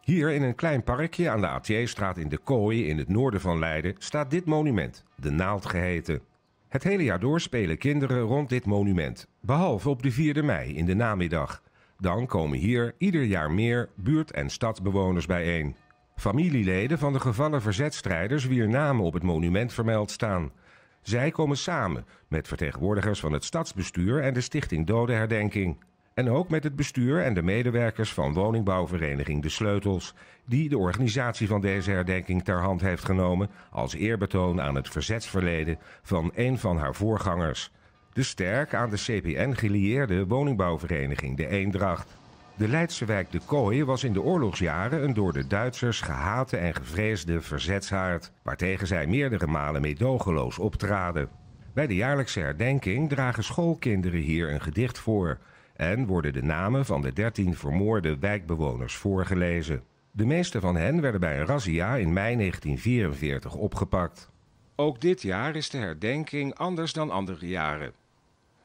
Hier in een klein parkje aan de Atierstraat in de Kooi in het noorden van Leiden staat dit monument, de Naald geheten. Het hele jaar door spelen kinderen rond dit monument, behalve op de 4e mei in de namiddag. Dan komen hier ieder jaar meer buurt- en stadsbewoners bijeen. Familieleden van de gevallen verzetstrijders wier namen op het monument vermeld staan. Zij komen samen met vertegenwoordigers van het stadsbestuur en de Stichting Dodenherdenking. En ook met het bestuur en de medewerkers van woningbouwvereniging De Sleutels, die de organisatie van deze herdenking ter hand heeft genomen als eerbetoon aan het verzetsverleden van een van haar voorgangers. De sterk aan de CPN gelieerde woningbouwvereniging De Eendracht. De Leidse wijk De Kooi was in de oorlogsjaren een door de Duitsers gehate en gevreesde verzetshaard, waartegen zij meerdere malen meedogenloos optraden. Bij de jaarlijkse herdenking dragen schoolkinderen hier een gedicht voor en worden de namen van de dertien vermoorde wijkbewoners voorgelezen. De meeste van hen werden bij een razzia in mei 1944 opgepakt. Ook dit jaar is de herdenking anders dan andere jaren.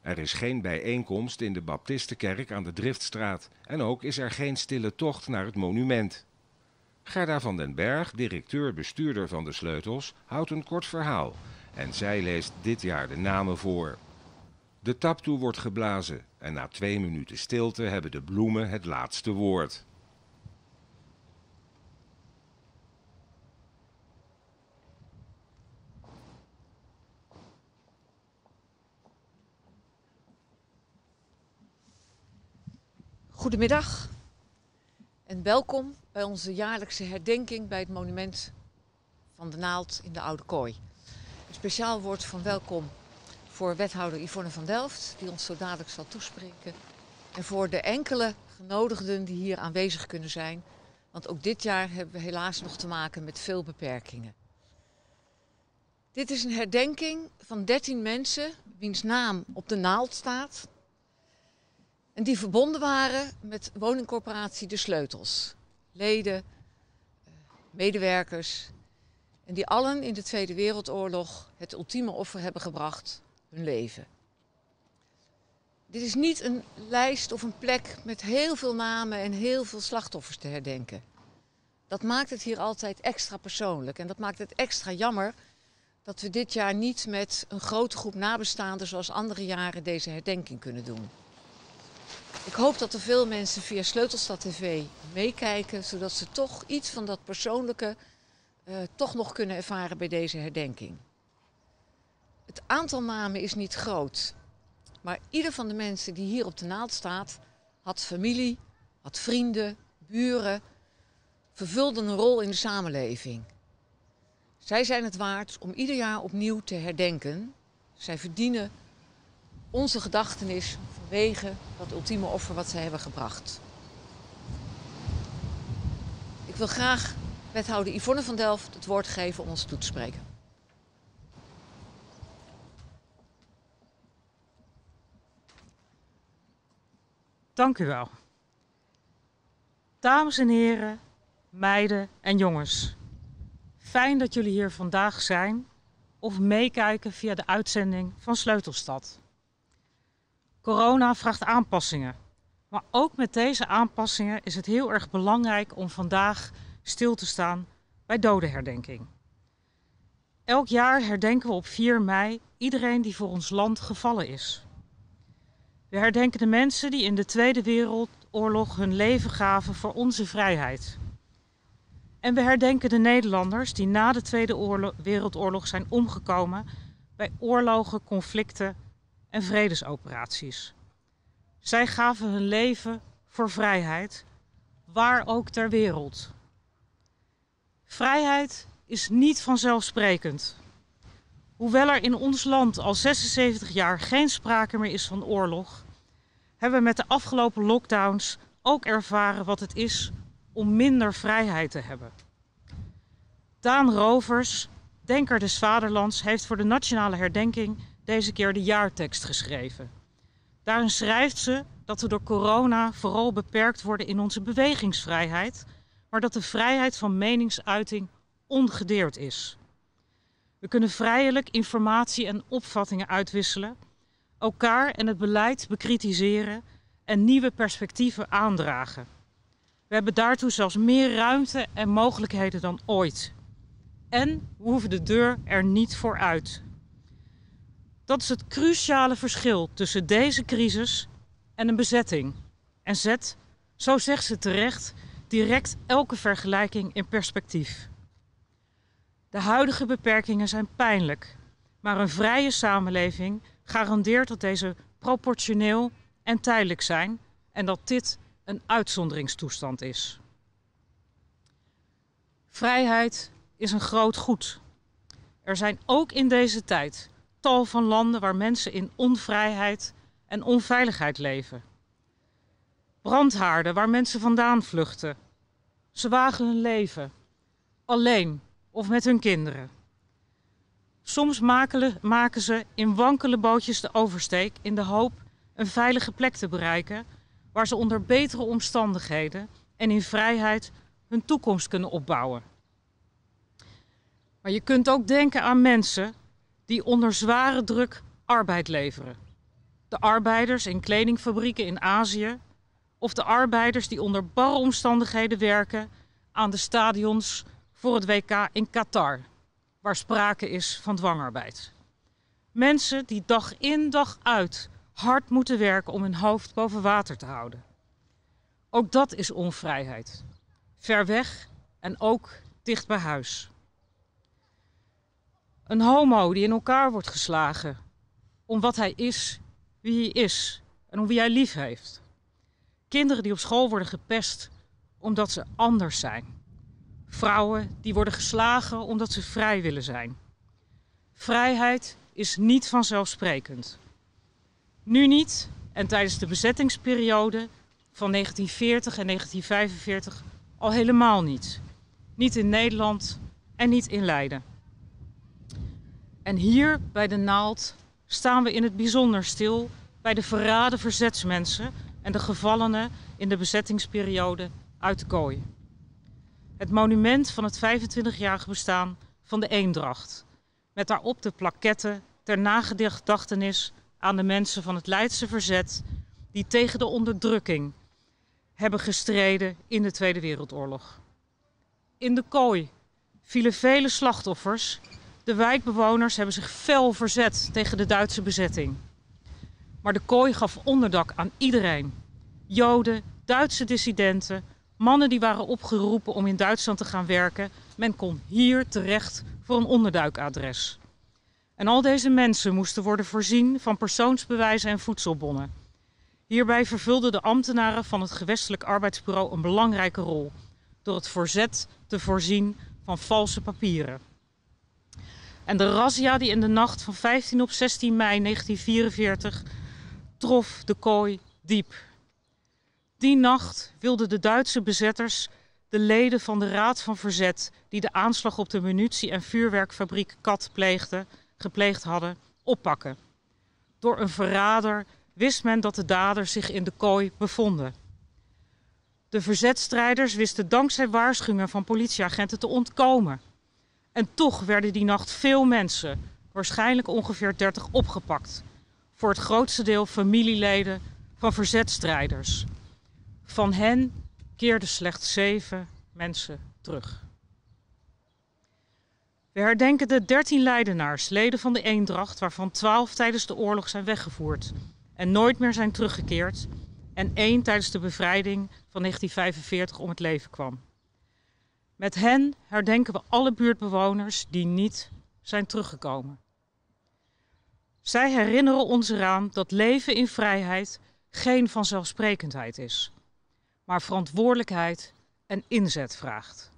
Er is geen bijeenkomst in de Baptistenkerk aan de Driftstraat en ook is er geen stille tocht naar het monument. Gerda van den Berg, directeur-bestuurder van de Sleutels, houdt een kort verhaal en zij leest dit jaar de namen voor. De taptoe wordt geblazen en na twee minuten stilte hebben de bloemen het laatste woord. Goedemiddag en welkom bij onze jaarlijkse herdenking bij het monument van de Naald in de Oude Kooi. Een speciaal woord van welkom voor wethouder Yvonne van Delft, die ons zo dadelijk zal toespreken. En voor de enkele genodigden die hier aanwezig kunnen zijn. Want ook dit jaar hebben we helaas nog te maken met veel beperkingen. Dit is een herdenking van 13 mensen wiens naam op de naald staat. En die verbonden waren met woningcorporatie De Sleutels. Leden, eh, medewerkers. En die allen in de Tweede Wereldoorlog het ultieme offer hebben gebracht leven. Dit is niet een lijst of een plek met heel veel namen en heel veel slachtoffers te herdenken. Dat maakt het hier altijd extra persoonlijk en dat maakt het extra jammer dat we dit jaar niet met een grote groep nabestaanden zoals andere jaren deze herdenking kunnen doen. Ik hoop dat er veel mensen via Sleutelstad TV meekijken, zodat ze toch iets van dat persoonlijke uh, toch nog kunnen ervaren bij deze herdenking. Het aantal namen is niet groot. Maar ieder van de mensen die hier op de naald staat, had familie, had vrienden, buren, vervulde een rol in de samenleving. Zij zijn het waard om ieder jaar opnieuw te herdenken. Zij verdienen onze gedachtenis vanwege dat ultieme offer wat zij hebben gebracht. Ik wil graag wethouder Yvonne van Delft het woord geven om ons toe te spreken. Dank u wel. Dames en heren, meiden en jongens. Fijn dat jullie hier vandaag zijn of meekijken via de uitzending van Sleutelstad. Corona vraagt aanpassingen. Maar ook met deze aanpassingen is het heel erg belangrijk om vandaag stil te staan bij dodenherdenking. Elk jaar herdenken we op 4 mei iedereen die voor ons land gevallen is. We herdenken de mensen die in de Tweede Wereldoorlog hun leven gaven voor onze vrijheid. En we herdenken de Nederlanders die na de Tweede Wereldoorlog zijn omgekomen bij oorlogen, conflicten en vredesoperaties. Zij gaven hun leven voor vrijheid, waar ook ter wereld. Vrijheid is niet vanzelfsprekend. Hoewel er in ons land al 76 jaar geen sprake meer is van oorlog, hebben met de afgelopen lockdowns ook ervaren wat het is om minder vrijheid te hebben. Daan Rovers, Denker des Vaderlands, heeft voor de nationale herdenking deze keer de jaartekst geschreven. Daarin schrijft ze dat we door corona vooral beperkt worden in onze bewegingsvrijheid, maar dat de vrijheid van meningsuiting ongedeerd is. We kunnen vrijelijk informatie en opvattingen uitwisselen, elkaar en het beleid bekritiseren en nieuwe perspectieven aandragen. We hebben daartoe zelfs meer ruimte en mogelijkheden dan ooit. En we hoeven de deur er niet voor uit. Dat is het cruciale verschil tussen deze crisis en een bezetting. En zet, zo zegt ze terecht, direct elke vergelijking in perspectief. De huidige beperkingen zijn pijnlijk, maar een vrije samenleving garandeert dat deze proportioneel en tijdelijk zijn en dat dit een uitzonderingstoestand is. Vrijheid is een groot goed. Er zijn ook in deze tijd tal van landen waar mensen in onvrijheid en onveiligheid leven. Brandhaarden waar mensen vandaan vluchten. Ze wagen hun leven, alleen of met hun kinderen. Soms maken ze in wankele bootjes de oversteek in de hoop een veilige plek te bereiken waar ze onder betere omstandigheden en in vrijheid hun toekomst kunnen opbouwen. Maar je kunt ook denken aan mensen die onder zware druk arbeid leveren. De arbeiders in kledingfabrieken in Azië of de arbeiders die onder barre omstandigheden werken aan de stadions voor het WK in Qatar, waar sprake is van dwangarbeid. Mensen die dag in dag uit hard moeten werken om hun hoofd boven water te houden. Ook dat is onvrijheid. Ver weg en ook dicht bij huis. Een homo die in elkaar wordt geslagen om wat hij is, wie hij is en om wie hij lief heeft. Kinderen die op school worden gepest omdat ze anders zijn. Vrouwen die worden geslagen omdat ze vrij willen zijn. Vrijheid is niet vanzelfsprekend. Nu niet en tijdens de bezettingsperiode van 1940 en 1945 al helemaal niet. Niet in Nederland en niet in Leiden. En hier bij de naald staan we in het bijzonder stil bij de verraden verzetsmensen en de gevallenen in de bezettingsperiode uit de kooi. Het monument van het 25-jarige bestaan van de Eendracht. Met daarop de plaketten ter nagedachtenis aan de mensen van het Leidse verzet die tegen de onderdrukking hebben gestreden in de Tweede Wereldoorlog. In de kooi vielen vele slachtoffers. De wijkbewoners hebben zich fel verzet tegen de Duitse bezetting. Maar de kooi gaf onderdak aan iedereen. Joden, Duitse dissidenten, mannen die waren opgeroepen om in Duitsland te gaan werken. Men kon hier terecht voor een onderduikadres. En al deze mensen moesten worden voorzien van persoonsbewijzen en voedselbonnen. Hierbij vervulden de ambtenaren van het gewestelijk arbeidsbureau een belangrijke rol door het voorzet te voorzien van valse papieren. En de razzia die in de nacht van 15 op 16 mei 1944 trof de kooi diep. Die nacht wilden de Duitse bezetters de leden van de Raad van Verzet, die de aanslag op de munitie- en vuurwerkfabriek Kat pleegden, gepleegd hadden, oppakken. Door een verrader wist men dat de daders zich in de kooi bevonden. De verzetstrijders wisten dankzij waarschuwingen van politieagenten te ontkomen. En toch werden die nacht veel mensen, waarschijnlijk ongeveer 30, opgepakt. Voor het grootste deel familieleden van verzetstrijders. Van hen keerden slechts zeven mensen terug. We herdenken de 13 Leidenaars, leden van de Eendracht, waarvan 12 tijdens de oorlog zijn weggevoerd en nooit meer zijn teruggekeerd, en één tijdens de bevrijding van 1945 om het leven kwam. Met hen herdenken we alle buurtbewoners die niet zijn teruggekomen. Zij herinneren ons eraan dat leven in vrijheid geen vanzelfsprekendheid is, maar verantwoordelijkheid en inzet vraagt.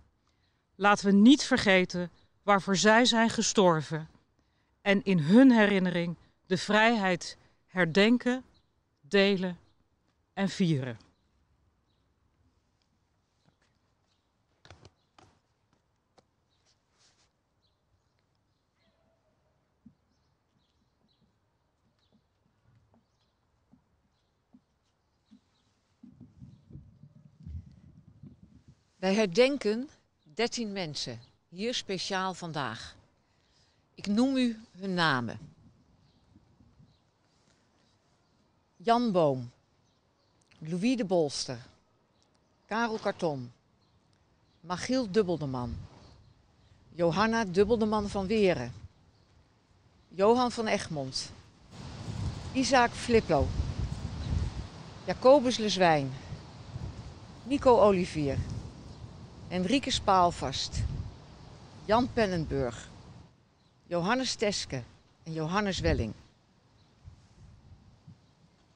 Laten we niet vergeten waarvoor zij zijn gestorven en in hun herinnering de vrijheid herdenken, delen en vieren. Wij herdenken 13 mensen, hier speciaal vandaag. Ik noem u hun namen. Jan Boom, Louis de Bolster, Karel Karton, Machiel Dubbeldeman, Johanna Dubbeldeman van Weren, Johan van Egmond, Isaac Fliplo, Jacobus Lezwijn, Nico Olivier, Henrike Spaalvast, Jan Pennenburg, Johannes Teske en Johannes Welling.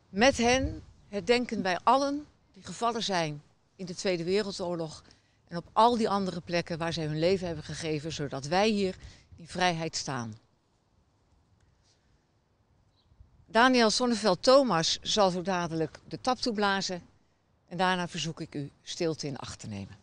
Met hen herdenken wij allen die gevallen zijn in de Tweede Wereldoorlog en op al die andere plekken waar zij hun leven hebben gegeven, zodat wij hier in vrijheid staan. Daniel Sonneveld Thomas zal zo dadelijk de tap toeblazen en daarna verzoek ik u stilte in acht te nemen.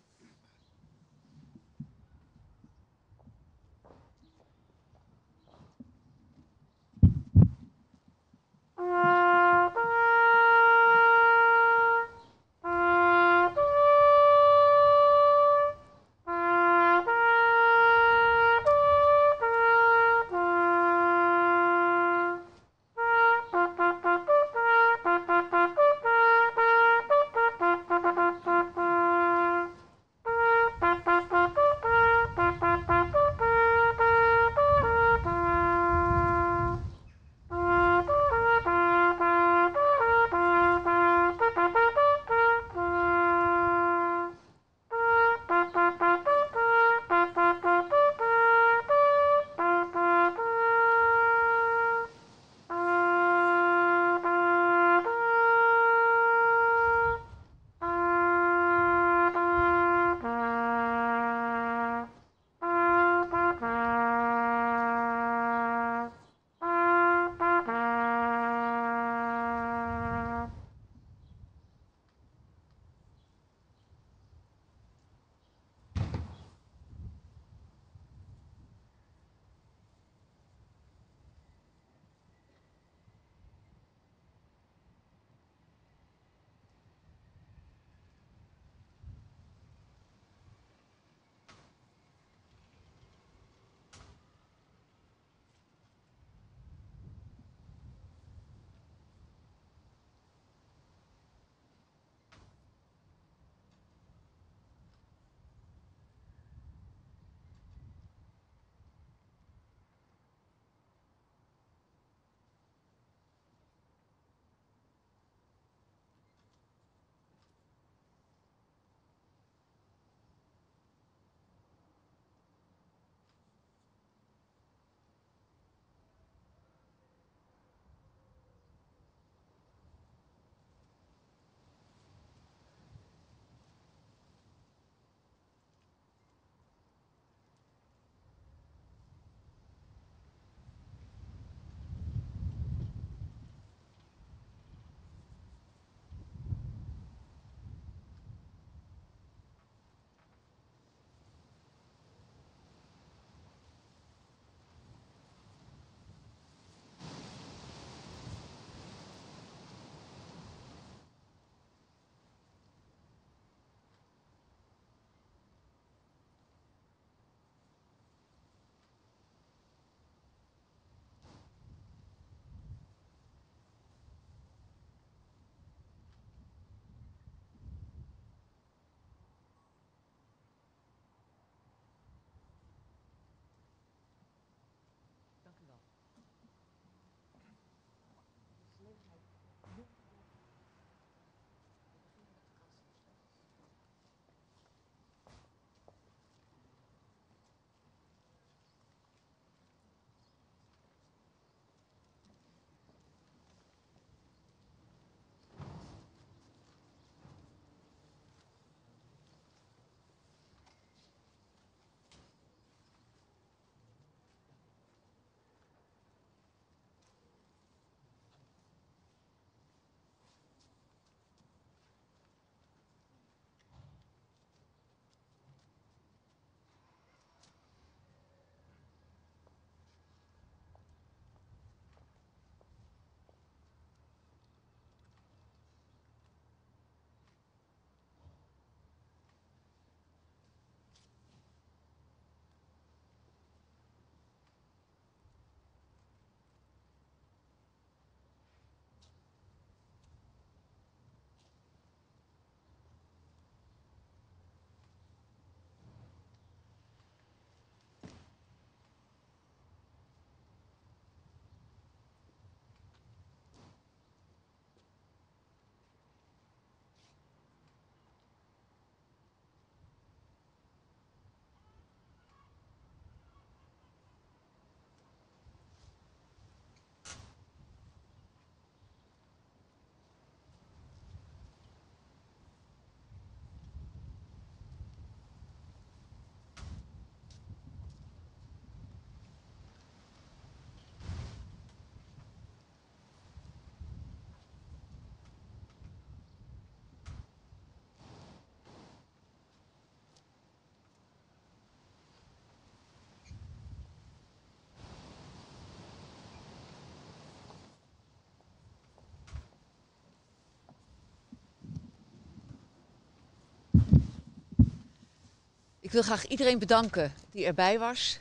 Wil graag iedereen bedanken die erbij was.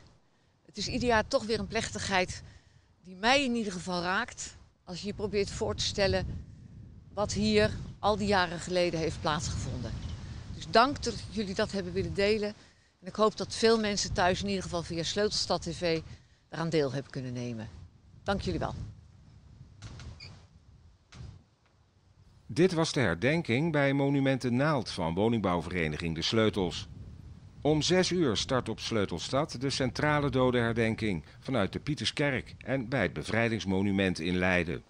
Het is ieder jaar toch weer een plechtigheid die mij in ieder geval raakt. Als je je probeert voor te stellen wat hier al die jaren geleden heeft plaatsgevonden. Dus dank dat jullie dat hebben willen delen. En ik hoop dat veel mensen thuis, in ieder geval via Sleutelstad TV, daaraan deel hebben kunnen nemen. Dank jullie wel. Dit was de herdenking bij Monumenten Naald van woningbouwvereniging De Sleutels. Om zes uur start op Sleutelstad de centrale dodenherdenking vanuit de Pieterskerk en bij het bevrijdingsmonument in Leiden.